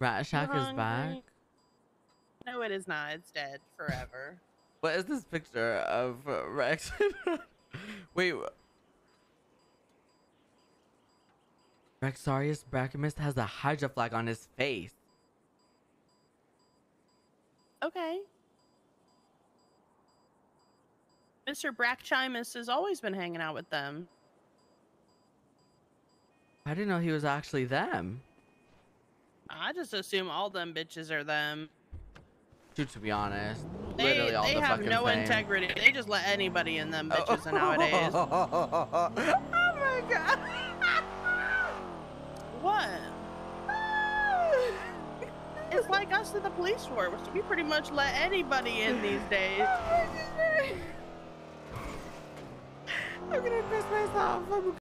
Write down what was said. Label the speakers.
Speaker 1: Rat Shack is back.
Speaker 2: No, it is not. It's dead forever.
Speaker 1: What is this picture of uh, Rex? Wait. Rexarius Brachymist has a Hydra flag on his face.
Speaker 2: okay. Mr. Brachchimus has always been hanging out with them.
Speaker 1: I didn't know he was actually them.
Speaker 2: I just assume all them bitches are them.
Speaker 1: Dude, to be honest,
Speaker 2: They,
Speaker 1: literally all
Speaker 2: they
Speaker 1: the
Speaker 2: have no integrity. They just let anybody in them oh. bitches nowadays.
Speaker 1: oh my god.
Speaker 2: What? It's like us in the police force. We pretty much let anybody in these days.
Speaker 1: I'm gonna piss myself. I'm